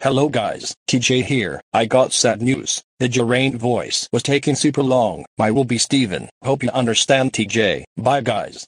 Hello guys, TJ here. I got sad news. The Geraint voice was taking super long. My will be Steven. Hope you understand TJ. Bye guys.